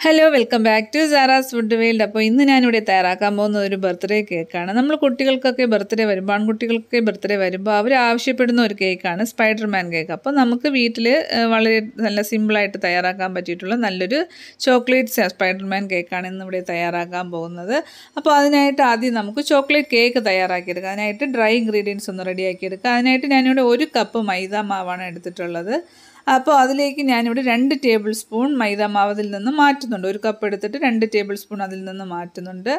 Hello welcome back to Sara's food world അപ്പോൾ ഇന്ന് ഞാനിവിടെ തയ്യാറാക്കാൻ പോകുന്നത് ഒരു ബർത്ത്ഡേ കേക്കാണ് നമ്മൾ കുട്ടികൾക്കൊക്കെ ബർത്ത്ഡേ വരുമ്പോൾ ആൺകുട്ടികൾക്കൊക്കെ ബർത്ത്ഡേ വരുമ്പോൾ അവർ ആവശ്യപ്പെടുന്ന ഒരു കേക്കാണ് സ്പൈഡർമാൻ കേക്ക് അപ്പോൾ നമുക്ക് വീട്ടിൽ വളരെ നല്ല സിമ്പിളായിട്ട് തയ്യാറാക്കാൻ പറ്റിയിട്ടുള്ള നല്ലൊരു ചോക്ലേറ്റ് സ്പൈഡർമാൻ കേക്കാണ് ഇന്നിവിടെ തയ്യാറാക്കാൻ പോകുന്നത്. അപ്പോൾ അതിനായിട്ട് ആദ്യം നമുക്ക് ചോക്ലേറ്റ് കേക്ക് തയ്യാറാക്കിയെടുക്കാം. അതിനായിട്ട് ഡ്രൈ ഇൻഗ്രീഡിയൻസ് ഒന്ന് റെഡിയാക്കിയെടുക്കുക അതിനായിട്ട് ഞാനിവിടെ ഒരു കപ്പ് മൈദ മാവാണ് എടുത്തിട്ടുള്ളത്. അപ്പോൾ അതിലേക്ക് ഞാനിവിടെ രണ്ട് ടേബിൾ സ്പൂൺ മൈദ മാവതിൽ നിന്ന് മാറ്റുന്നുണ്ട്. ഒരു കപ്പ് എടുത്തിട്ട് രണ്ട് ടേബിൾ സ്പൂൺ അതിൽ നിന്ന് മാറ്റുന്നുണ്ട്.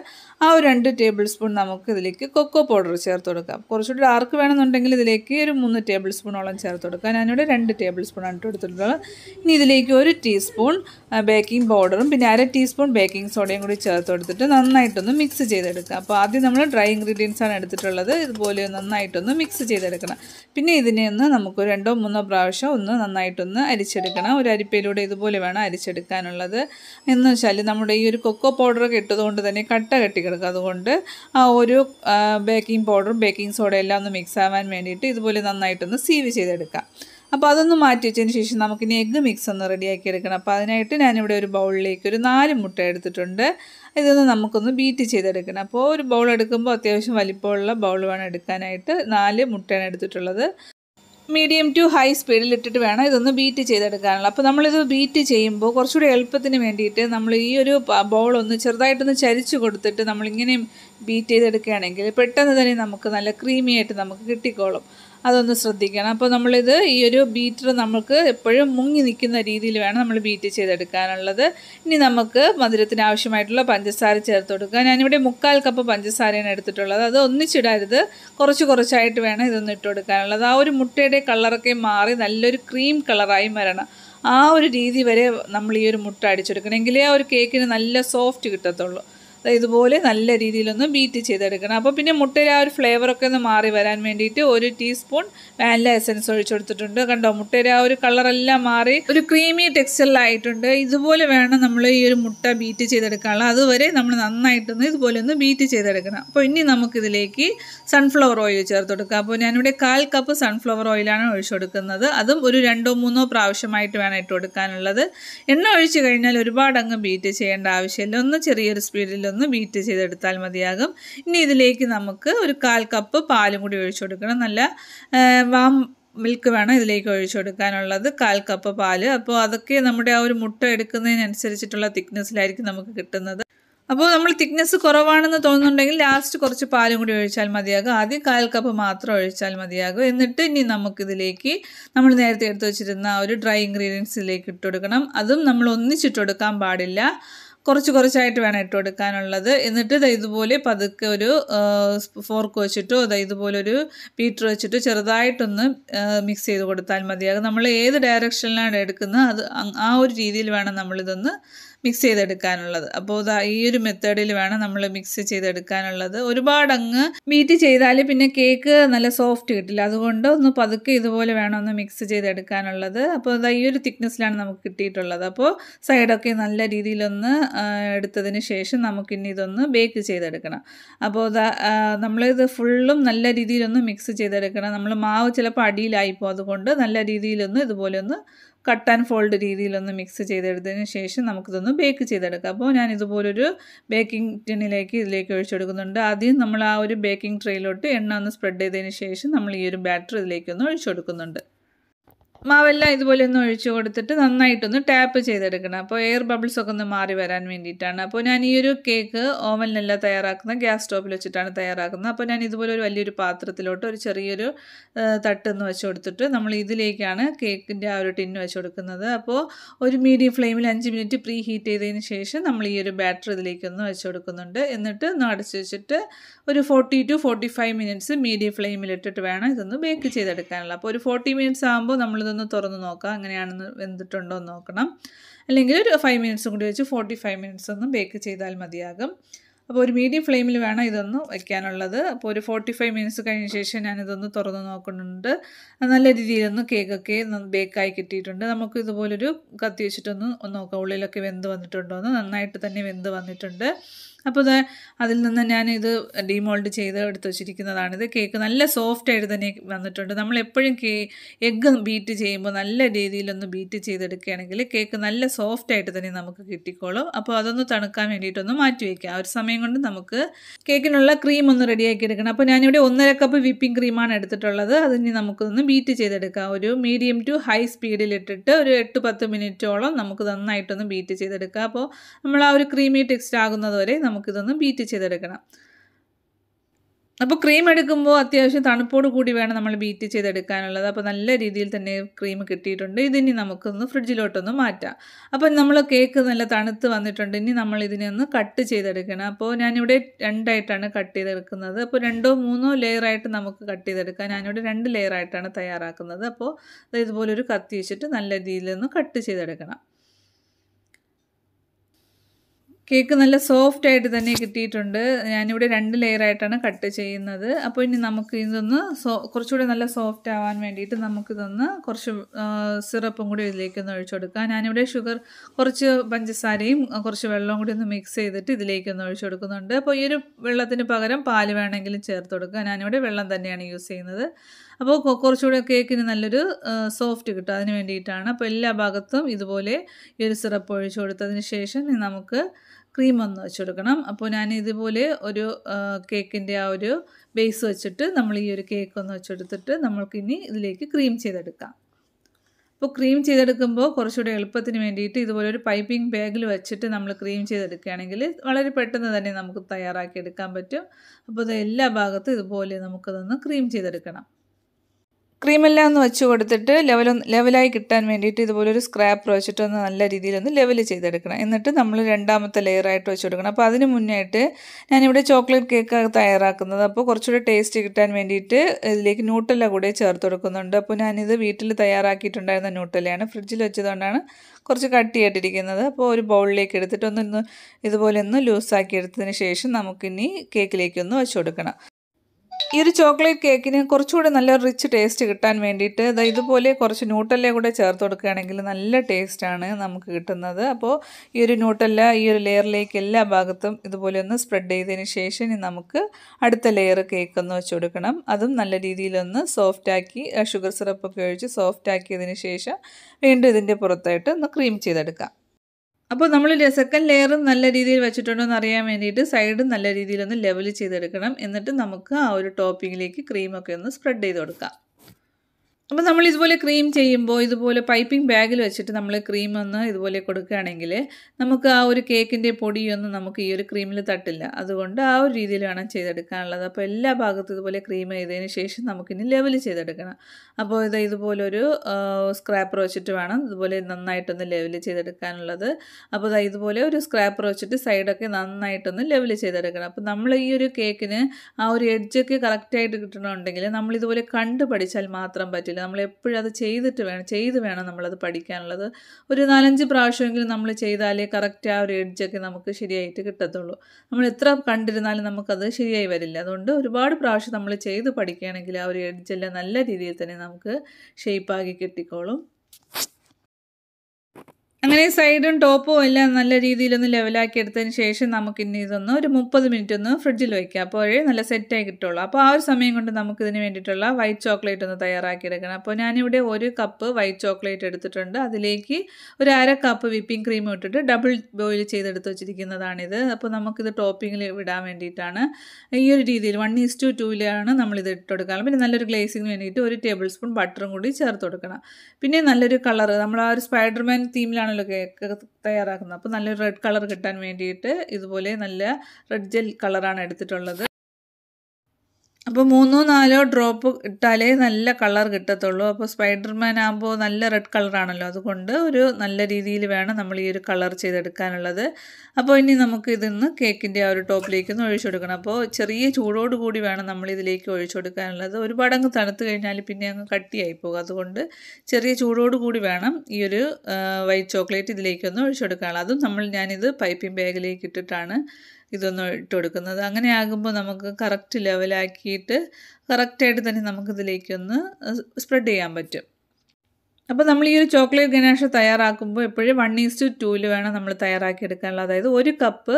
ആ ഒരു രണ്ട് ടേബിൾ സ്പൂൺ നമുക്ക് ഇതിലേക്ക് കൊക്കോ പൗഡർ ചേർത്ത് കൊടുക്കാം. കുറച്ചുകൂടി ഡാർക്ക് വേണമെന്നുണ്ടെങ്കിൽ ഇതിലേക്ക് ഒരു മൂന്ന് ടേബിൾ സ്പൂണോളം ചേർത്ത് കൊടുക്കാം. ഞാനിവിടെ രണ്ട് ടേബിൾ സ്പൂൺ ആണ് എടുത്തിട്ടുള്ളത്. ഇനി ഇതിലേക്ക് ഒരു ടീസ്പൂൺ ബേക്കിംഗ് പൗഡറും പിന്നെ അര ടീസ്പൂൺ ബേക്കിംഗ് സോഡയും കൂടി ചേർത്ത് കൊടുത്തിട്ട് നന്നായിട്ടൊന്ന് മിക്സ് ചെയ്തെടുക്കാം അപ്പോൾ ആദ്യം നമ്മൾ ഡ്രൈ ഇൻഗ്രീഡിയൻസ് ആണ് എടുത്തിട്ടുള്ളത്. ഇതുപോലെ നന്നായിട്ടൊന്ന് മിക്സ് ചെയ്തെടുക്കണം. പിന്നെ ഇതിനെ ഒന്ന് നമുക്ക് രണ്ടോ മൂന്നോ പ്രാവശ്യം ഒന്ന് നന്നായിട്ട് നന്നായിട്ടൊന്ന് അരിച്ചെടുക്കണം. ഒരു അരിപ്പയിലൂടെ ഇതുപോലെ വേണം അരിച്ചെടുക്കാനുള്ളത്. എന്ന് വെച്ചാൽ നമ്മുടെ ഈ ഒരു കൊക്കോ പൗഡർ ഇട്ടതുകൊണ്ട് തന്നെ കട്ട കെട്ടി കിടക്കുക അതുകൊണ്ട് ആ ഒരു ബേക്കിംഗ് പൗഡറും ബേക്കിംഗ് സോഡ എല്ലാം ഒന്ന് മിക്സ് ആവാൻ വേണ്ടിയിട്ട് ഇതുപോലെ നന്നായിട്ടൊന്ന് സീവ് ചെയ്തെടുക്കാം. അപ്പോൾ അതൊന്ന് മാറ്റി വെച്ചതിന് ശേഷം നമുക്കിനി എഗ്ഗ് മിക്സ് ഒന്ന് റെഡിയാക്കി എടുക്കണം. അപ്പോൾ അതിനായിട്ട് ഞാനിവിടെ ഒരു ബൗളിലേക്ക് ഒരു നാല് മുട്ട എടുത്തിട്ടുണ്ട്. ഇതൊന്ന് നമുക്കൊന്ന് ബീറ്റ് ചെയ്തെടുക്കണം. അപ്പോൾ ഒരു ബൗൾ എടുക്കുമ്പോൾ അത്യാവശ്യം വലിപ്പമുള്ള ബൗൾ വേണം എടുക്കാനായിട്ട്. നാല് മുട്ടയാണ് എടുത്തിട്ടുള്ളത്. മീഡിയം ടു ഹൈ സ്പീഡിൽ ഇട്ടിട്ട് വേണം ഇതൊന്ന് ബീറ്റ് ചെയ്തെടുക്കാനുള്ള. അപ്പോൾ നമ്മളിത് ബീറ്റ് ചെയ്യുമ്പോൾ കുറച്ചുകൂടി എളുപ്പത്തിന് വേണ്ടിയിട്ട് നമ്മൾ ഈ ഒരു ബൗൾ ഒന്ന് ചെറുതായിട്ടൊന്ന് ചരിച്ച് കൊടുത്തിട്ട് നമ്മളിങ്ങനെ ബീറ്റ് ചെയ്തെടുക്കുകയാണെങ്കിൽ പെട്ടെന്ന് തന്നെ നമുക്ക് നല്ല ക്രീമിയായിട്ട് നമുക്ക് കിട്ടിക്കോളും. അതൊന്ന് ശ്രദ്ധിക്കണം. അപ്പോൾ നമ്മളിത് ഈ ഒരു ബീറ്റർ നമുക്ക് എപ്പോഴും മുങ്ങി നിൽക്കുന്ന രീതിയിൽ വേണം നമ്മൾ ബീറ്റ് ചെയ്തെടുക്കാനുള്ളത്. ഇനി നമുക്ക് മധുരത്തിന് ആവശ്യമായിട്ടുള്ള പഞ്ചസാര ചേർത്ത് കൊടുക്കുക. ഞാനിവിടെ മുക്കാൽ കപ്പ് പഞ്ചസാരയാണ് എടുത്തിട്ടുള്ളത്. അത് ഒന്നിച്ചിടരുത്. കുറച്ച് കുറച്ചായിട്ട് വേണം ഇതൊന്ന് ഇട്ട് കൊടുക്കാനുള്ളത്. ആ ഒരു മുട്ടയുടെ കളറൊക്കെ മാറി നല്ലൊരു ക്രീം കളറായി വരണം. ആ ഒരു രീതി വരെ നമ്മൾ ഈ ഒരു മുട്ട അടിച്ചെടുക്കണം. എങ്കിലേ ആ ഒരു കേക്കിന് നല്ല സോഫ്റ്റ് കിട്ടത്തുള്ളൂ. ഇതുപോലെ നല്ല രീതിയിലൊന്ന് ബീറ്റ് ചെയ്തെടുക്കണം. അപ്പോൾ പിന്നെ മുട്ടയിൽ ആ ഒരു ഫ്ലേവറൊക്കെ ഒന്ന് മാറി വരാൻ വേണ്ടിയിട്ട് ഒരു ടീസ്പൂൺ വാനില എസൻസ് ഒഴിച്ചു കൊടുത്തിട്ടുണ്ട് കണ്ടോ? മുട്ടയുടെ ആ ഒരു കളറെല്ലാം മാറി ഒരു ക്രീമി ടെക്സ്ചറിലായിട്ടുണ്ട് ഇതുപോലെ വേണം നമ്മൾ ഈ ഒരു മുട്ട ബീറ്റ് ചെയ്തെടുക്കാനുള്ള. അതുവരെ നമ്മൾ നന്നായിട്ടൊന്ന് ഇതുപോലെ ഒന്ന് ബീറ്റ് ചെയ്തെടുക്കണം. അപ്പോൾ ഇനി നമുക്കിതിലേക്ക് സൺഫ്ലവർ ഓയിൽ ചേർത്ത് കൊടുക്കാം. അപ്പോൾ ഞാനിവിടെ കാൽ കപ്പ് സൺഫ്ലവർ ഓയിലാണ് ഒഴിച്ചു കൊടുക്കുന്നത് അതും ഒരു രണ്ടോ മൂന്നോ പ്രാവശ്യമായിട്ട് വേണം ഇട്ട് കൊടുക്കാനുള്ളത്. എണ്ണ ഒഴിച്ച് കഴിഞ്ഞാൽ ഒരുപാട് അങ്ങ് ബീറ്റ് ചെയ്യേണ്ട ആവശ്യമില്ല. ഒന്ന് ചെറിയൊരു സ്പീഡിൽ ഒന്ന് ബീറ്റ് ചെയ്തെടുത്താൽ മതിയാകും. ഇനി ഇതിലേക്ക് നമുക്ക് ഒരു കാൽ കപ്പ് പാലും കൂടി ഒഴിച്ചു കൊടുക്കണം. നല്ല വാം മിൽക്ക് വേണം ഇതിലേക്ക് ഒഴിച്ചു കൊടുക്കാനുള്ളത്. കാൽ കപ്പ് പാൽ. അപ്പോൾ അതൊക്കെ നമ്മുടെ ആ ഒരു മുട്ട എടുക്കുന്നതിനനുസരിച്ചിട്ടുള്ള തിക്നെസ്സിലായിരിക്കും നമുക്ക് കിട്ടുന്നത്. അപ്പോൾ നമ്മൾ തിക്നെസ് കുറവാണെന്ന് തോന്നുന്നുണ്ടെങ്കിൽ ലാസ്റ്റ് കുറച്ച് പാലും കൂടി ഒഴിച്ചാൽ മതിയാകും. ആദ്യം കാൽ കപ്പ് മാത്രം ഒഴിച്ചാൽ മതിയാകും. എന്നിട്ട് ഇനി നമുക്കിതിലേക്ക് നമ്മൾ നേരത്തെ എടുത്തു വെച്ചിരുന്ന ഒരു ഡ്രൈ ഇൻഗ്രീഡിയൻസിലേക്ക് ഇട്ട് കൊടുക്കണം. അതും നമ്മൾ ഒന്നിച്ചിട്ട് കൊടുക്കാൻ പാടില്ല. കുറച്ച് കുറച്ചായിട്ട് വേണം ഇട്ട് കൊടുക്കാനുള്ളത്. എന്നിട്ട് ഇതുപോലെ പതുക്കെ ഒരു ഫോർക്ക് വെച്ചിട്ടോ ഇതുപോലെ ഒരു പീറ്റർ വെച്ചിട്ട് ചെറുതായിട്ടൊന്ന് മിക്സ് ചെയ്ത് കൊടുത്താൽ മതിയാകും നമ്മൾ ഏത് ഡയറക്ഷനിലാണ് എടുക്കുന്നത് അത് ആ ഒരു രീതിയിൽ വേണം നമ്മളിതൊന്ന് മിക്സ് ചെയ്തെടുക്കാനുള്ളത്. അപ്പോൾ ഈ ഒരു മെത്തേഡിൽ വേണം നമ്മൾ മിക്സ് ചെയ്തെടുക്കാനുള്ളത്. ഒരുപാട് അങ്ങ് ബീറ്റ് ചെയ്താൽ പിന്നെ കേക്ക് നല്ല സോഫ്റ്റ് കിട്ടില്ല. അതുകൊണ്ട് ഒന്ന് പതുക്കെ ഇതുപോലെ വേണം ഒന്ന് മിക്സ് ചെയ്തെടുക്കാനുള്ളത്. അപ്പോൾ ഇതാ ഈ ഒരു തിക്നെസ്സിലാണ് നമുക്ക് കിട്ടിയിട്ടുള്ളത്. അപ്പോൾ സൈഡൊക്കെ നല്ല രീതിയിലൊന്ന് എടുത്തതിന് ശേഷം നമുക്കിനി ഇതൊന്ന് ബേക്ക് ചെയ്തെടുക്കണം. അപ്പോൾ നമ്മളിത് ഫുള്ളും നല്ല രീതിയിലൊന്ന് മിക്സ് ചെയ്തെടുക്കണം. നമ്മൾ മാവ് ചിലപ്പോൾ അടിയിലായിപ്പോൾ അതുകൊണ്ട് നല്ല രീതിയിലൊന്ന് ഇതുപോലെ ഒന്ന് കട്ട് ആൻഡ് ഫോൾഡ് രീതിയിലൊന്ന് മിക്സ് ചെയ്തെടുത്തതിന് ശേഷം നമുക്കിതൊന്ന് ബേക്ക് ചെയ്തെടുക്കാം. അപ്പോൾ ഞാൻ ഇതുപോലൊരു ബേക്കിംഗ് ടിന്നിലേക്ക് ഇതിലേക്ക് ഒഴിച്ചെടുക്കുന്നുണ്ട്. ആദ്യം നമ്മൾ ആ ഒരു ബേക്കിംഗ് ട്രേയിലോട്ട് എണ്ണ ഒന്ന് സ്പ്രെഡ് ചെയ്തതിന് ശേഷം നമ്മൾ ഈ ഒരു ബാറ്റർ ഇതിലേക്കൊന്ന് ഒഴിച്ചു കൊടുക്കുന്നുണ്ട് മാവെല്ലാം ഇതുപോലെ ഒന്ന് ഒഴിച്ചു കൊടുത്തിട്ട് നന്നായിട്ടൊന്ന് ടാപ്പ് ചെയ്തെടുക്കണം. അപ്പോൾ എയർ ബബിൾസ് ഒക്കെ ഒന്ന് മാറി വരാൻ വേണ്ടിയിട്ടാണ്. അപ്പോൾ ഞാൻ ഈ ഒരു കേക്ക് ഓവനിലല്ല തയ്യാറാക്കുന്നത് ഗ്യാസ് സ്റ്റോപ്പിൽ വെച്ചിട്ടാണ് തയ്യാറാക്കുന്നത്. അപ്പോൾ ഞാൻ ഇതുപോലെ ഒരു വലിയൊരു പാത്രത്തിലോട്ട് ഒരു ചെറിയൊരു തട്ടെന്ന് വെച്ച് കൊടുത്തിട്ട് നമ്മൾ ഇതിലേക്കാണ് കേക്കിന്റെ ആ ഒരു ടിന്ന് വെച്ച് കൊടുക്കുന്നത്. അപ്പോൾ ഒരു മീഡിയം ഫ്ലെയിമിൽ അഞ്ച് മിനിറ്റ് പ്രീ ഹീറ്റ് ചെയ്തതിന് ശേഷം നമ്മൾ ഈ ഒരു ബാറ്റർ ഇതിലേക്കൊന്ന് വെച്ച് കൊടുക്കുന്നുണ്ട്. എന്നിട്ട് ഒന്ന് അടച്ച് വെച്ചിട്ട് ഒരു forty to forty five minutes medium ഫ്ലെയിമിലിട്ടിട്ട് വേണം ഇതൊന്ന് ബേക്ക് ചെയ്തെടുക്കാനുള്ള. അപ്പോൾ ഒരു ഫോർട്ടി മിനിറ്റ്സ് ആകുമ്പോൾ നമ്മളിതൊന്ന് തുറന്ന് നോക്കാം. അങ്ങനെയാണെന്ന് വെന്തിട്ടുണ്ടോ എന്ന് നോക്കണം. അല്ലെങ്കിൽ ഒരു ഫൈവ് മിനിറ്റ്സും കൂടി വെച്ച് ഫോർട്ടി ഫൈവ് മിനിറ്റ്സ് ഒന്ന് ബേക്ക് ചെയ്താൽ മതിയാകും. അപ്പോൾ ഒരു മീഡിയം ഫ്ലെയിമിൽ വേണം ഇതൊന്ന് വയ്ക്കാനുള്ളത് അപ്പോൾ ഒരു ഫോർട്ടി ഫൈവ് മിനിറ്റ്സ് കഴിഞ്ഞ ശേഷം ഞാനിതൊന്ന് തുറന്ന് നോക്കുന്നുണ്ട്. നല്ല രീതിയിലൊന്ന് കേക്കൊക്കെ ബേക്കായി കിട്ടിയിട്ടുണ്ട്. നമുക്ക് ഇതുപോലൊരു കത്തി വെച്ചിട്ടൊന്ന് നോക്കാം. ഉള്ളിലൊക്കെ വെന്ത് വന്നിട്ടുണ്ടോ എന്ന്. നന്നായിട്ട് തന്നെ വെന്ത് വന്നിട്ടുണ്ട്. അപ്പോൾ ഇത് അതിൽ നിന്ന് ഞാനിത് ഡിമോൾഡ് ചെയ്ത് എടുത്ത് വെച്ചിരിക്കുന്നതാണിത് കേക്ക് നല്ല സോഫ്റ്റ് ആയിട്ട് തന്നെ വന്നിട്ടുണ്ട്. നമ്മൾ എപ്പോഴും കേ എഗ്ഗ് ബീറ്റ് ചെയ്യുമ്പോൾ നല്ല രീതിയിലൊന്ന് ബീറ്റ് ചെയ്തെടുക്കുകയാണെങ്കിൽ കേക്ക് നല്ല സോഫ്റ്റ് ആയിട്ട് തന്നെ നമുക്ക് കിട്ടിക്കോളും. അപ്പോൾ അതൊന്ന് തണുക്കാൻ വേണ്ടിയിട്ടൊന്ന് മാറ്റി വയ്ക്കാം ഒരു സമയം കൊണ്ട് നമുക്ക് കേക്കിനുള്ള ക്രീം ഒന്ന് റെഡിയാക്കി എടുക്കണം. അപ്പോൾ ഞാനിവിടെ ഒന്നര കപ്പ് വിപ്പിംഗ് ക്രീമാണ് എടുത്തിട്ടുള്ളത്. അതിന് നമുക്കൊന്ന് ബീറ്റ് ചെയ്തെടുക്കാം. ഒരു മീഡിയം ടു ഹൈ സ്പീഡിലിട്ടിട്ട് ഒരു എട്ട് പത്ത് മിനിറ്റോളം നമുക്ക് നന്നായിട്ടൊന്ന് ബീറ്റ് ചെയ്തെടുക്കാം. അപ്പോൾ നമ്മൾ ആ ഒരു ക്രീമി ടെക്സ്റ്റ് ആകുന്നതുവരെ നമുക്കിതൊന്ന് ബീറ്റ് ചെയ്തെടുക്കണം. അപ്പോൾ ക്രീം എടുക്കുമ്പോൾ അത്യാവശ്യം തണുപ്പോട് കൂടി വേണം നമ്മൾ ബീറ്റ് ചെയ്തെടുക്കാനുള്ളത്. അപ്പോൾ നല്ല രീതിയിൽ തന്നെ ക്രീം കിട്ടിയിട്ടുണ്ട്. ഇതിനി നമുക്കൊന്ന് ഫ്രിഡ്ജിലോട്ടൊന്ന് മാറ്റാം. അപ്പോൾ നമ്മൾ കേക്ക് നല്ല തണുത്ത് വന്നിട്ടുണ്ട്. ഇനി നമ്മൾ ഇതിനെ ഒന്ന് കട്ട് ചെയ്തെടുക്കണം. അപ്പോൾ ഞാനിവിടെ രണ്ടായിട്ടാണ് കട്ട് ചെയ്തെടുക്കുന്നത്. അപ്പോൾ രണ്ടോ മൂന്നോ ലെയറായിട്ട് നമുക്ക് കട്ട് ചെയ്തെടുക്കാം. ഞാനിവിടെ രണ്ട് ലെയറായിട്ടാണ് തയ്യാറാക്കുന്നത്. അപ്പോൾ ഇതുപോലൊരു കത്തി വെച്ചിട്ട് നല്ല രീതിയിൽ ഒന്ന് കട്ട് ചെയ്തെടുക്കണം. കേക്ക് നല്ല സോഫ്റ്റ് ആയിട്ട് തന്നെ കിട്ടിയിട്ടുണ്ട്. ഞാനിവിടെ രണ്ട് ലെയറായിട്ടാണ് കട്ട് ചെയ്യുന്നത്. അപ്പോൾ ഇനി നമുക്ക് ഇതൊന്ന് സോ കുറച്ചുകൂടി നല്ല സോഫ്റ്റ് ആവാൻ വേണ്ടിയിട്ട് നമുക്കിതൊന്ന് കുറച്ച് സിറപ്പും കൂടി ഇതിലേക്കൊന്ന് ഒഴിച്ചു കൊടുക്കാം. ഞാനിവിടെ ഷുഗർ കുറച്ച് പഞ്ചസാരയും കുറച്ച് വെള്ളവും കൂടി ഒന്ന് മിക്സ് ചെയ്തിട്ട് ഇതിലേക്കൊന്ന് ഒഴിച്ചു കൊടുക്കുന്നുണ്ട്. അപ്പോൾ ഈ ഒരു വെള്ളത്തിന് പകരം പാൽ വേണമെങ്കിലും ചേർത്ത് കൊടുക്കുക ഞാനിവിടെ വെള്ളം തന്നെയാണ് യൂസ് ചെയ്യുന്നത്. അപ്പോൾ കുറച്ചുകൂടി കേക്കിന് നല്ലൊരു സോഫ്റ്റ് കിട്ടും. അതിന് വേണ്ടിയിട്ടാണ്. അപ്പോൾ എല്ലാ ഭാഗത്തും ഇതുപോലെ ഈ ഒരു സിറപ്പ് ഒഴിച്ചു കൊടുത്തതിന് ശേഷം നമുക്ക് ക്രീം ഒന്ന് വെച്ച് കൊടുക്കണം. അപ്പോൾ ഞാൻ ഇതുപോലെ ഒരു കേക്കിന്റെ ആ ഒരു ബേസ് വെച്ചിട്ട് നമ്മൾ ഈ ഒരു കേക്ക് ഒന്ന് വെച്ചെടുത്തിട്ട് നമ്മൾക്കിനി ഇതിലേക്ക് ക്രീം ചെയ്തെടുക്കാം. അപ്പോൾ ക്രീം ചെയ്തെടുക്കുമ്പോൾ കുറച്ചുകൂടെ എളുപ്പത്തിന് വേണ്ടിയിട്ട് ഇതുപോലെ ഒരു പൈപ്പിംഗ് ബാഗിൽ വെച്ചിട്ട് നമ്മൾ ക്രീം ചെയ്തെടുക്കുകയാണെങ്കിൽ വളരെ പെട്ടെന്ന് തന്നെ നമുക്ക് തയ്യാറാക്കി എടുക്കാൻ പറ്റും. അപ്പോൾ ഇത് എല്ലാ ഭാഗത്തും ഇതുപോലെ നമുക്കതൊന്ന് ക്രീം ചെയ്തെടുക്കണം. ക്രീമെല്ലാം ഒന്ന് വെച്ച് കൊടുത്തിട്ട് ലെവൽ ലെവലായി കിട്ടാൻ വേണ്ടിയിട്ട് ഇതുപോലൊരു സ്ക്രാപ്പ് വെച്ചിട്ട് ഒന്ന് നല്ല രീതിയിലൊന്ന് ലെവൽ ചെയ്തെടുക്കണം. എന്നിട്ട് നമ്മൾ രണ്ടാമത്തെ ലെയറായിട്ട് വെച്ച് കൊടുക്കണം. അപ്പോൾ അതിന് മുന്നായിട്ട് ഞാനിവിടെ ചോക്ലേറ്റ് കേക്ക് തയ്യാറാക്കുന്നത്. അപ്പോൾ കുറച്ചുകൂടി ടേസ്റ്റ് കിട്ടാൻ വേണ്ടിയിട്ട് ഇതിലേക്ക് ന്യൂട്ടല കൂടെ ചേർത്ത് കൊടുക്കുന്നുണ്ട്. അപ്പോൾ ഞാനിത് വീട്ടിൽ തയ്യാറാക്കിയിട്ടുണ്ടായിരുന്ന ന്യൂട്ടലയാണ് ഫ്രിഡ്ജിൽ വെച്ചതുകൊണ്ടാണ് കുറച്ച് കട്ടിയായിട്ടിരിക്കുന്നത്. അപ്പോൾ ഒരു ബൗളിലേക്ക് എടുത്തിട്ട് ഒന്ന് ഇതുപോലെ ഒന്ന് ലൂസാക്കി എടുത്തതിന് ശേഷം നമുക്കിനി കേക്കിലേക്കൊന്ന് വെച്ച് കൊടുക്കണം. ഈ ഒരു ചോക്ലേറ്റ് കേക്കിന് കുറച്ചുകൂടി നല്ല റിച്ച് ടേസ്റ്റ് കിട്ടാൻ വേണ്ടിയിട്ട് ഇത് ഇതുപോലെ കുറച്ച് ന്യൂട്ടല്ല കൂടെ ചേർത്ത് കൊടുക്കുകയാണെങ്കിൽ നല്ല ടേസ്റ്റാണ് നമുക്ക് കിട്ടുന്നത്. അപ്പോൾ ഈ ഒരു ന്യൂട്ടല്ല ഈ ഒരു ലെയറിലേക്ക് എല്ലാ ഭാഗത്തും ഇതുപോലെ ഒന്ന് സ്പ്രെഡ് ചെയ്തതിന് ശേഷം നമുക്ക് അടുത്ത ലെയർ കേക്ക് ഒന്ന് വെച്ച് കൊടുക്കണം. അതും നല്ല രീതിയിലൊന്ന് സോഫ്റ്റാക്കി ഷുഗർ സിറപ്പൊക്കെ ഒഴിച്ച് സോഫ്റ്റ് ആക്കിയതിന് ശേഷം വീണ്ടും ഇതിന്റെ പുറത്തായിട്ട് ഒന്ന് ക്രീം ചെയ്തെടുക്കാം. അപ്പോൾ നമ്മൾ സെക്കൻഡ് ലെയർ നല്ല രീതിയിൽ വെച്ചിട്ടുണ്ടോ എന്ന് അറിയാൻ വേണ്ടിയിട്ട് സൈഡ് നല്ല രീതിയിലൊന്ന് ലെവൽ ചെയ്തെടുക്കണം. എന്നിട്ട് നമുക്ക് ആ ഒരു ടോപ്പിങ്ങിലേക്ക് ക്രീമൊക്കെ ഒന്ന് സ്പ്രെഡ് ചെയ്ത് കൊടുക്കാം. അപ്പോൾ നമ്മൾ ഇതുപോലെ ക്രീം ചെയ്യുമ്പോൾ ഇതുപോലെ പൈപ്പിംഗ് ബാഗിൽ വെച്ചിട്ട് നമ്മൾ ക്രീം ഒന്ന് ഇതുപോലെ കൊടുക്കുകയാണെങ്കിൽ നമുക്ക് ആ ഒരു കേക്കിന്റെ പൊടിയൊന്നും നമുക്ക് ഈ ഒരു ക്രീമിൽ തട്ടില്ല. അതുകൊണ്ട് ആ ഒരു രീതിയിൽ വേണം ചെയ്തെടുക്കാനുള്ളത്. അപ്പോൾ എല്ലാ ഭാഗത്തും ഇതുപോലെ ക്രീം ചെയ്തതിന് ശേഷം നമുക്കിനി ലെവൽ ചെയ്തെടുക്കണം. അപ്പോൾ ഇത് ഇതുപോലൊരു സ്ക്രാപ്പർ വെച്ചിട്ട് വേണം ഇതുപോലെ നന്നായിട്ടൊന്ന് ലെവൽ ചെയ്തെടുക്കാനുള്ളത്. അപ്പോൾ ഇതാ ഇതുപോലെ ഒരു സ്ക്രാപ്പർ വെച്ചിട്ട് സൈഡൊക്കെ നന്നായിട്ടൊന്ന് ലെവൽ ചെയ്തെടുക്കണം. അപ്പോൾ നമ്മൾ ഈ ഒരു കേക്കിന് ആ ഒരു എഡ്ജൊക്കെ കറക്റ്റായിട്ട് കിട്ടണമെന്നുണ്ടെങ്കിൽ നമ്മളിതുപോലെ കണ്ട് പഠിച്ചാൽ മാത്രം പറ്റില്ല. നമ്മൾ എപ്പോഴും അത് ചെയ്തിട്ട് വേണം ചെയ്ത് വേണം നമ്മളത് പഠിക്കാനുള്ളത്. ഒരു നാലഞ്ച് പ്രാവശ്യമെങ്കിലും നമ്മൾ ചെയ്താലേ കറക്റ്റ് ആ ഒരു എഡ്ജൊക്കെ നമുക്ക് ശരിയായിട്ട് കിട്ടത്തുള്ളൂ. നമ്മൾ എത്ര കണ്ടിരുന്നാലും നമുക്കത് ശരിയായി വരില്ല. അതുകൊണ്ട് ഒരുപാട് പ്രാവശ്യം നമ്മൾ ചെയ്ത് പഠിക്കുകയാണെങ്കിൽ ആ ഒരു എഡ്ജെല്ലാം നല്ല രീതിയിൽ തന്നെ നമുക്ക് ഷേപ്പാക്കി കിട്ടിക്കോളും. അങ്ങനെ സൈഡും ടോപ്പും എല്ലാം നല്ല രീതിയിലൊന്ന് ലെവലാക്കി എടുത്തതിന് ശേഷം നമുക്ക് ഇനി ഇതൊന്ന് ഒരു മുപ്പത് മിനിറ്റ് ഒന്ന് ഫ്രിഡ്ജിൽ വയ്ക്കാം അപ്പോഴേ നല്ല സെറ്റായി കിട്ടുള്ളൂ. അപ്പോൾ ആ ഒരു സമയം കൊണ്ട് നമുക്ക് ഇതിന് വേണ്ടിയിട്ടുള്ള വൈറ്റ് ചോക്ലേറ്റ് ഒന്ന് തയ്യാറാക്കി എടുക്കണം അപ്പോൾ ഞാനിവിടെ ഒരു കപ്പ് വൈറ്റ് ചോക്ലേറ്റ് എടുത്തിട്ടുണ്ട്. അതിലേക്ക് ഒരു അര കപ്പ് വിപ്പിംഗ് ക്രീം ഇട്ടിട്ട് ഡബിൾ ബോയിൽ ചെയ്തെടുത്ത് വെച്ചിരിക്കുന്നതാണിത്. അപ്പോൾ നമുക്കിത് ടോപ്പിങ്ങിൽ വിടാൻ വേണ്ടിയിട്ടാണ്. ഈ ഒരു രീതിയിൽ വൺ ഈസ് ടു ടൂവിലാണ് നമ്മളിത് ഇട്ട് കൊടുക്കുക പിന്നെ നല്ലൊരു ഗ്ലേസിങ്ങിന് വേണ്ടിയിട്ട് ഒരു ടേബിൾ സ്പൂൺ ബട്ടറും കൂടി ചേർത്ത് കൊടുക്കണം. പിന്നെ നല്ലൊരു കളർ നമ്മൾ ആ ഒരു സ്പൈഡർമാൻ തീമിലാണല്ലോ കേക്ക് തയ്യാറാക്കുന്നത്. അപ്പോൾ നല്ലൊരു റെഡ് കളർ കിട്ടാൻ വേണ്ടിയിട്ട് ഇതുപോലെ നല്ല റെഡ് ജെൽ കളറാണ് എടുത്തിട്ടുള്ളത്. അപ്പോൾ മൂന്നോ നാലോ ഡ്രോപ്പ് ഇട്ടാലേ നല്ല കളർ കിട്ടത്തുള്ളൂ. അപ്പോൾ സ്പൈഡർമാൻ ആകുമ്പോൾ നല്ല റെഡ് കളറാണല്ലോ അതുകൊണ്ട് ഒരു നല്ല രീതിയിൽ വേണം നമ്മൾ ഈ ഒരു കളർ ചെയ്തെടുക്കാനുള്ളത്. അപ്പോൾ ഇനി നമുക്ക് ഇതിന്ന് കേക്കിന്റെ ആ ഒരു ടോപ്പിലേക്ക് ഒന്ന് ഒഴിച്ചു കൊടുക്കണം. അപ്പോൾ ചെറിയ ചൂടോട് കൂടി വേണം നമ്മൾ ഇതിലേക്ക് ഒഴിച്ചു കൊടുക്കാനുള്ളത്. ഒരുപാട് അങ്ങ് തണുത്ത് കഴിഞ്ഞാൽ പിന്നെ അങ്ങ് കട്ടിയായി പോകും. അതുകൊണ്ട് ചെറിയ ചൂടോട് കൂടി വേണം ഈ ഒരു വൈറ്റ് ചോക്ലേറ്റ് ഇതിലേക്കൊന്ന് ഒഴിച്ചു കൊടുക്കാനുള്ളത്. അതും നമ്മൾ ഞാനിത് പൈപ്പിംഗ് ബാഗിലേക്ക് ഇട്ടിട്ടാണ് ഇതൊന്ന് ഇട്ട് കൊടുക്കുന്നത്. അങ്ങനെ ആകുമ്പോൾ നമുക്ക് കറക്റ്റ് ലെവലാക്കിയിട്ട് കറക്റ്റായിട്ട് തന്നെ നമുക്കിതിലേക്കൊന്ന് സ്പ്രെഡ് ചെയ്യാൻ പറ്റും. അപ്പോൾ നമ്മൾ ഈ ഒരു ചോക്ലേറ്റ് ഗനാഷ തയ്യാറാക്കുമ്പോൾ എപ്പോഴും വൺ ഈസ് ടു ടൂവിൽ വേണം നമ്മൾ തയ്യാറാക്കി എടുക്കാനുള്ളത് അതായത് ഒരു കപ്പ്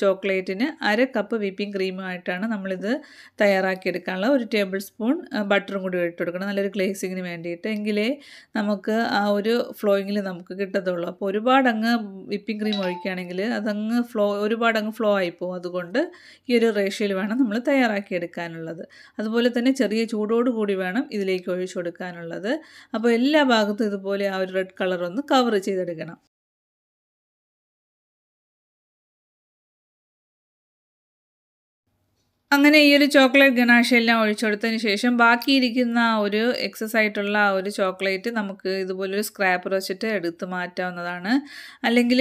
ചോക്ലേറ്റിന് അര കപ്പ് വിപ്പിംഗ് ക്രീമുമായിട്ടാണ് നമ്മളിത് തയ്യാറാക്കി എടുക്കാനുള്ളത് ഒരു ടേബിൾ സ്പൂൺ ബട്ടറും കൂടി ഇട്ട് കൊടുക്കണം. നല്ലൊരു ഗ്ലേസിങ്ങിന് വേണ്ടിയിട്ട്. എങ്കിലേ നമുക്ക് ആ ഒരു ഫ്ലോയിങ്ങിൽ നമുക്ക് കിട്ടത്തുള്ളൂ. അപ്പോൾ ഒരുപാട് അങ്ങ് വിപ്പിംഗ് ക്രീം ഒഴിക്കുകയാണെങ്കിൽ അതങ്ങ് ഫ്ലോ ഒരുപാട് അങ്ങ് ഫ്ലോ ആയിപ്പോവും. അതുകൊണ്ട് ഈ ഒരു റേഷ്യയിൽ വേണം നമ്മൾ തയ്യാറാക്കി എടുക്കാനുള്ളത് അതുപോലെ തന്നെ ചെറിയ ചൂടോടുകൂടി വേണം ഇതിലേക്ക് ഒഴിച്ചു കൊടുക്കാനുള്ളത്. അപ്പോൾ എല്ലാ ഭാഗത്തും ഇതുപോലെ ആ ഒരു റെഡ് കളർ ഒന്ന് കവർ ചെയ്തെടുക്കണം. അങ്ങനെ ഈ ഒരു ചോക്ലേറ്റ് ഗണാഷ എല്ലാം ഒഴിച്ചെടുത്തതിന് ശേഷം ബാക്കിയിരിക്കുന്ന ഒരു എക്സസ് ആയിട്ടുള്ള ആ ഒരു ചോക്ലേറ്റ് നമുക്ക് ഇതുപോലൊരു സ്ക്രാപ്പർ വെച്ചിട്ട് എടുത്ത് മാറ്റാവുന്നതാണ്. അല്ലെങ്കിൽ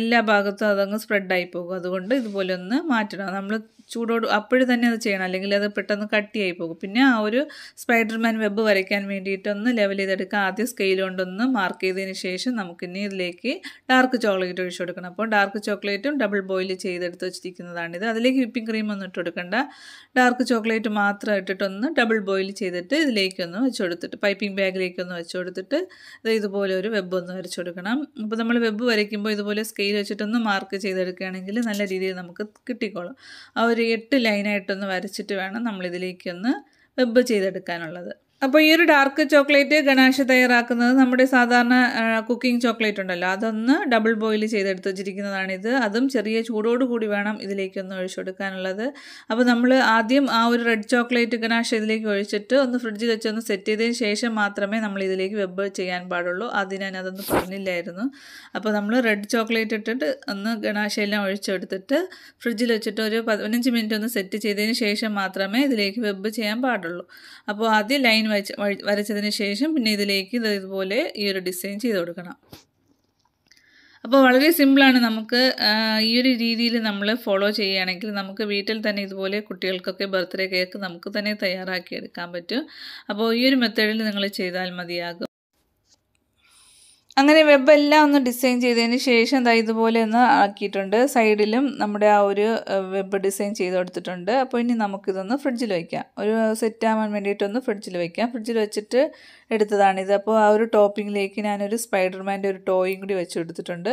എല്ലാ ഭാഗത്തും അതങ്ങ് സ്പ്രെഡായി പോകും. അതുകൊണ്ട് ഇതുപോലെ ഒന്ന് മാറ്റണം. നമ്മൾ ചൂടോട് അപ്പോഴും തന്നെ അത് ചെയ്യണം. അല്ലെങ്കിൽ അത് പെട്ടെന്ന് കട്ടിയായി പോകും. പിന്നെ ആ ഒരു സ്പൈഡർമാൻ വെബ് വരയ്ക്കാൻ വേണ്ടിയിട്ടൊന്ന് ലെവൽ ചെയ്തെടുക്കുക ആദ്യം സ്കെയിൽ കൊണ്ടൊന്ന് മാർക്ക് ചെയ്തതിന് ശേഷം നമുക്കിനി ഇതിലേക്ക് ഡാർക്ക് ചോക്ലേറ്റ് ഒഴിച്ചു കൊടുക്കണം. അപ്പോൾ ഡാർക്ക് ചോക്ലേറ്റും ഡബിൾ ബോയിൽ ചെയ്തെടുത്ത് വെച്ചിരിക്കുന്നതാണിത്. അതിലേക്ക് വിപ്പിംഗ് ക്രീം ഒന്നും ഇട്ട് കൊടുക്കണ്ട. ഡാർക്ക് ചോക്ലേറ്റ് മാത്രം ഇട്ടിട്ടൊന്ന് ഡബിൾ ബോയിൽ ചെയ്തിട്ട് ഇതിലേക്കൊന്ന് വെച്ച് കൊടുത്തിട്ട് പൈപ്പിംഗ് ബാഗിലേക്കൊന്ന് വെച്ച് കൊടുത്തിട്ട് ഇത് ഇതുപോലെ ഒരു വെബ് ഒന്ന് വരച്ചു കൊടുക്കണം. അപ്പോൾ നമ്മൾ വെബ് വരയ്ക്കുമ്പോൾ ഇതുപോലെ സ്കെയിൽ വെച്ചിട്ടൊന്ന് മാർക്ക് ചെയ്തെടുക്കുകയാണെങ്കിൽ നല്ല രീതിയിൽ നമുക്ക് കിട്ടിക്കോളും. ആ ഒരു എട്ട് ലൈനായിട്ടൊന്ന് വരച്ചിട്ട് വേണം നമ്മളിതിലേക്കൊന്ന് വെബ് ചെയ്തെടുക്കാനുള്ളത്. അപ്പോൾ ഈ ഒരു ഡാർക്ക് ചോക്ലേറ്റ് ഗണാശ തയ്യാറാക്കുന്നത് നമ്മുടെ സാധാരണ കുക്കിംഗ് ചോക്ലേറ്റ് ഉണ്ടല്ലോ. അതൊന്ന് ഡബിൾ ബോയിൽ ചെയ്തെടുത്ത് ഇത്. അതും ചെറിയ ചൂടോട് കൂടി വേണം ഇതിലേക്കൊന്ന് ഒഴിച്ചെടുക്കാനുള്ളത്. അപ്പോൾ നമ്മൾ ആദ്യം ആ ഒരു റെഡ് ചോക്ലേറ്റ് ഗണാശ ഇതിലേക്ക് ഒഴിച്ചിട്ട് ഒന്ന് ഫ്രിഡ്ജിൽ വെച്ചൊന്ന് സെറ്റ് ചെയ്തതിന് ശേഷം മാത്രമേ നമ്മൾ ഇതിലേക്ക് വെബ് ചെയ്യാൻ പാടുള്ളൂ. ആദ്യം ഞാൻ അതൊന്നും പറഞ്ഞില്ലായിരുന്നു. അപ്പോൾ നമ്മൾ റെഡ് ചോക്ലേറ്റ് ഇട്ടിട്ട് ഒന്ന് ഗണാശയെല്ലാം ഒഴിച്ചെടുത്തിട്ട് ഫ്രിഡ്ജിൽ വെച്ചിട്ട് ഒരു പതിനഞ്ച് മിനിറ്റ് ഒന്ന് സെറ്റ് ചെയ്തതിന് ശേഷം മാത്രമേ ഇതിലേക്ക് വെബ് ചെയ്യാൻ പാടുള്ളൂ. അപ്പോൾ ആദ്യം ലൈൻ വരച്ച് വരച്ചതിന് ശേഷം പിന്നെ ഇതിലേക്ക് ഇത് ഇതുപോലെ ഈ ഒരു ഡിസൈൻ ചെയ്ത് കൊടുക്കണം. അപ്പോൾ വളരെ സിമ്പിളാണ് നമുക്ക് ഈ ഒരു രീതിയിൽ നമ്മൾ ഫോളോ ചെയ്യുകയാണെങ്കിൽ നമുക്ക് വീട്ടിൽ തന്നെ ഇതുപോലെ കുട്ടികൾക്കൊക്കെ ബർത്ത്ഡേ കേക്ക് നമുക്ക് തന്നെ തയ്യാറാക്കി എടുക്കാൻ പറ്റും. അപ്പോൾ ഈ ഒരു മെത്തേഡിൽ നിങ്ങൾ ചെയ്താൽ മതിയാകും. അങ്ങനെ വെബ് എല്ലാം ഒന്ന് ഡിസൈൻ ചെയ്തതിന് ശേഷം ദാ ഇതുപോലെ ഒന്ന് ആക്കിയിട്ടുണ്ട്. സൈഡിലും നമ്മുടെ ആ ഒരു വെബ് ഡിസൈൻ ചെയ്ത് കൊടുത്തിട്ടുണ്ട് അപ്പോൾ ഇനി നമുക്കിതൊന്ന് ഫ്രിഡ്ജിൽ വയ്ക്കാം ഒരു സെറ്റ് ആവാൻ വേണ്ടിയിട്ടൊന്ന് ഫ്രിഡ്ജിൽ വയ്ക്കാം ഫ്രിഡ്ജിൽ വെച്ചിട്ട് എടുത്തതാണിത് അപ്പോൾ ആ ഒരു ടോപ്പിങ്ങിലേക്ക് ഞാനൊരു സ്പൈഡർമാന്റെ ഒരു ടോയും കൂടി വെച്ച് കൊടുത്തിട്ടുണ്ട്.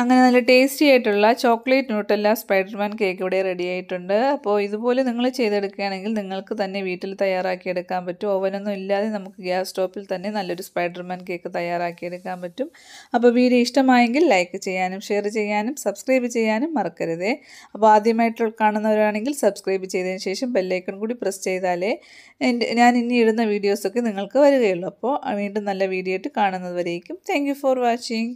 അങ്ങനെ നല്ല ടേസ്റ്റി ആയിട്ടുള്ള ചോക്ലേറ്റ് ന്യൂട്ടല്ല സ്പൈഡർമാൻ കേക്ക് ഇവിടെ റെഡി ആയിട്ടുണ്ട്. അപ്പോൾ ഇതുപോലെ നിങ്ങൾ ചെയ്തെടുക്കുകയാണെങ്കിൽ നിങ്ങൾക്ക് തന്നെ വീട്ടിൽ തയ്യാറാക്കി എടുക്കാൻ പറ്റും ഓവനൊന്നും ഇല്ലാതെ നമുക്ക് ഗ്യാസ് സ്റ്റോപ്പിൽ തന്നെ നല്ലൊരു സ്പൈഡർമാൻ കേക്ക് തയ്യാറാക്കി എടുക്കാൻ പറ്റും. അപ്പോൾ വീഡിയോ ഇഷ്ടമായെങ്കിൽ ലൈക്ക് ചെയ്യാനും ഷെയർ ചെയ്യാനും സബ്സ്ക്രൈബ് ചെയ്യാനും മറക്കരുതേ. അപ്പോൾ ആദ്യമായിട്ട് കാണുന്നവരാണെങ്കിൽ സബ്സ്ക്രൈബ് ചെയ്തതിന് ശേഷം ബെല്ലൈക്കൺ കൂടി പ്രസ് ചെയ്താലേ ഞാൻ ഇനി ഇടുന്ന വീഡിയോസൊക്കെ നിങ്ങൾക്ക് വരികയുള്ളൂ. അപ്പോൾ വീണ്ടും നല്ല വീഡിയോ ആയിട്ട് കാണുന്നത് വരേക്കും താങ്ക് ഫോർ വാച്ചിങ്